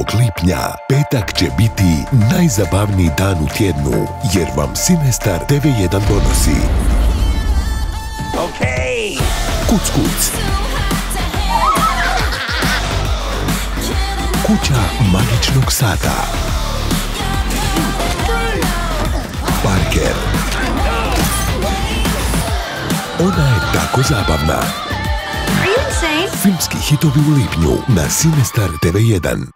lipnja. Petak će biti najzabavniji dan u tjednu jer vam Sinestar TV1 donosi. Okej! Kuc kuc Kuća magičnog sata. Parker. Ona je tako zabavna. Filmski hitovi u lipnju na Sinestar TV1